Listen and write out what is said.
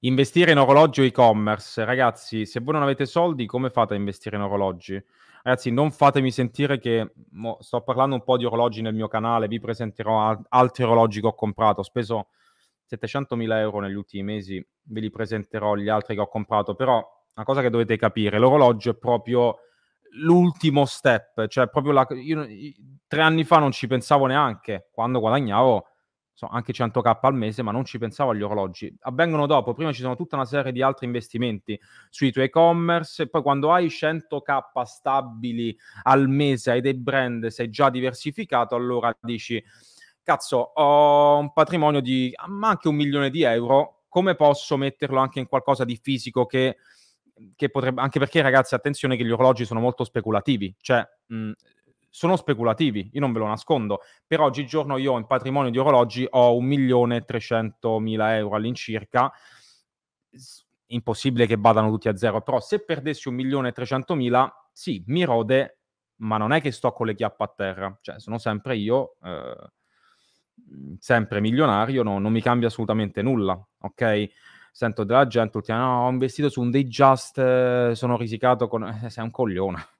Investire in orologi o e-commerce. Ragazzi, se voi non avete soldi, come fate a investire in orologi? Ragazzi, non fatemi sentire che mo, sto parlando un po' di orologi nel mio canale, vi presenterò a- altri orologi che ho comprato. Ho speso 700.000 euro negli ultimi mesi, ve li presenterò gli altri che ho comprato, però una cosa che dovete capire, l'orologio è proprio l'ultimo step, cioè proprio la, io tre anni fa non ci pensavo neanche, quando guadagnavo so, anche 100k al mese, ma non ci pensavo agli orologi. Avvengono dopo, prima ci sono tutta una serie di altri investimenti sui tuoi e-commerce, poi quando hai 100k stabili al mese, hai dei brand, sei già diversificato, allora dici, cazzo, ho un patrimonio di ma anche un milione di euro, come posso metterlo anche in qualcosa di fisico che, che potrebbe, anche perché ragazzi, attenzione che gli orologi sono molto speculativi, cioè mh, sono speculativi, io non ve lo nascondo. Per oggigiorno io in patrimonio di orologi ho 1.300.000 euro all'incirca. Impossibile che vadano tutti a zero, però se perdessi 1.300.000, sì, mi rode, ma non è che sto con le chiappe a terra. Cioè, sono sempre io, eh, sempre milionario, no, non mi cambia assolutamente nulla, ok? Sento della gente ultimamente, no, ho investito su un day just, eh, sono risicato con... Sei un coglione